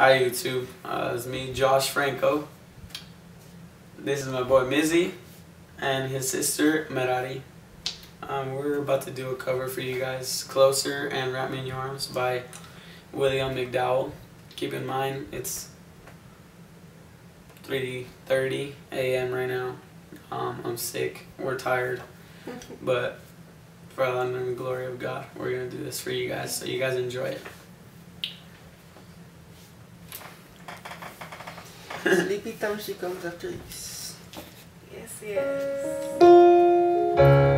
Hi YouTube, uh, it's me, Josh Franco. This is my boy Mizzy and his sister Merari. Um, we're about to do a cover for you guys, Closer and Wrap Me in Your Arms by William McDowell. Keep in mind, it's 3.30 a.m. right now. Um, I'm sick, we're tired, but for the honor and glory of God, we're going to do this for you guys, so you guys enjoy it. Sleepy time she comes after this. Yes, yes.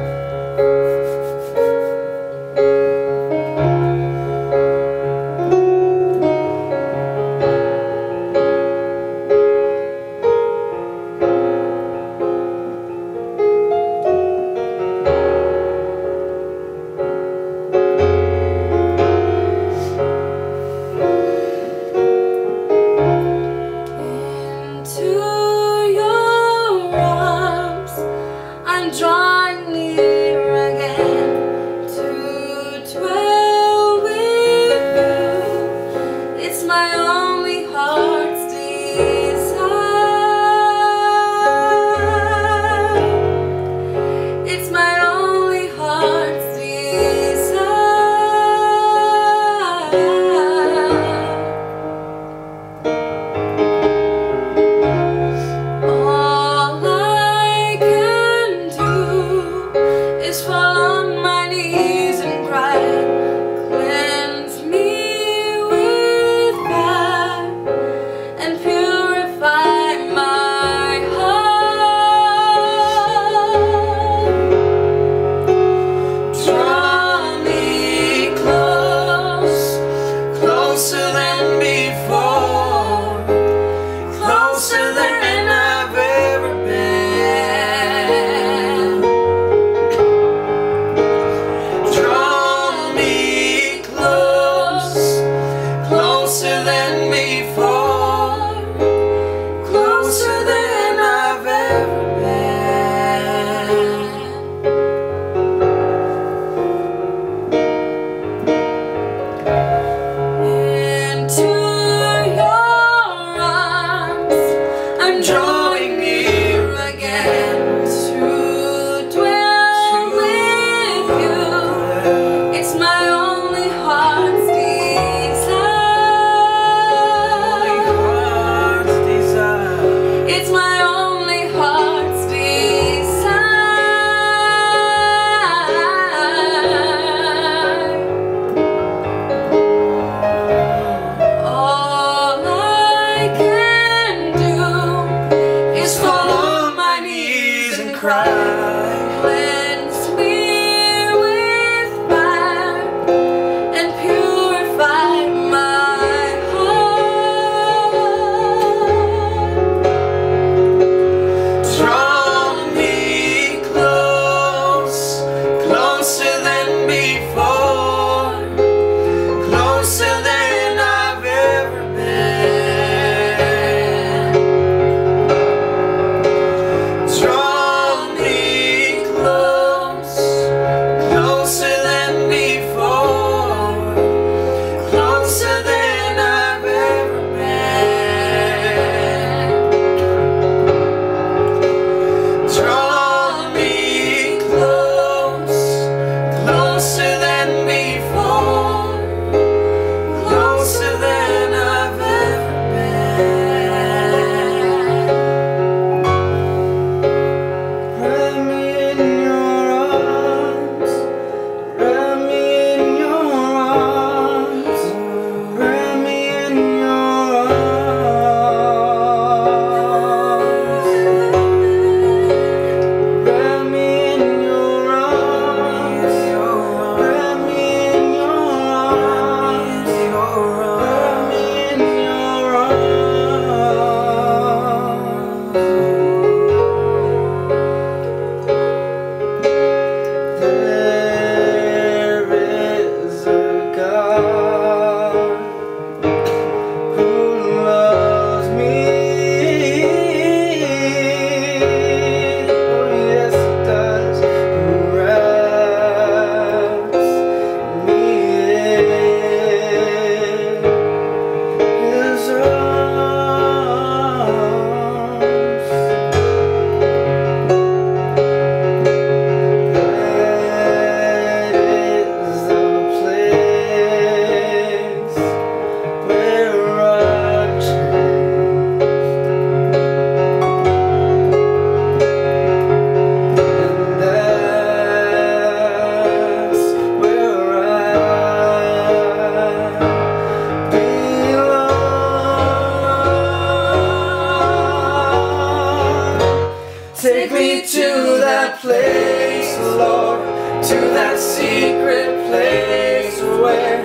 Take me to that place, Lord, to that secret place where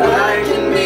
I can be.